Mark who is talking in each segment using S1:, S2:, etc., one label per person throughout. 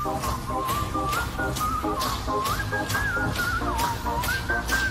S1: Thank you.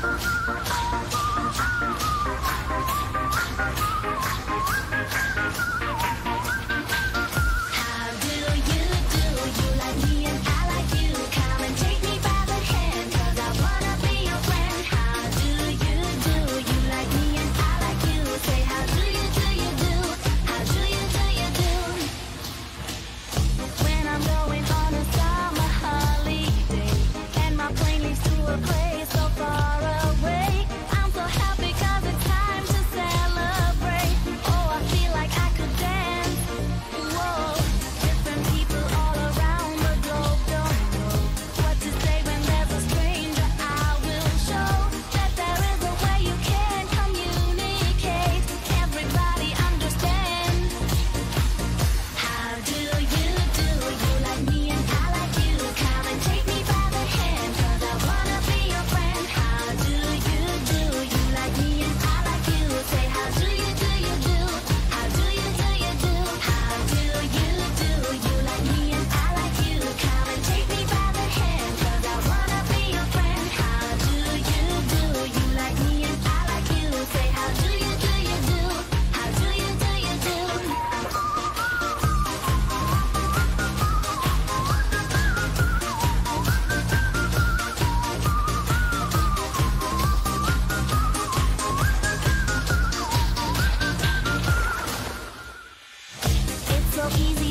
S1: so easy.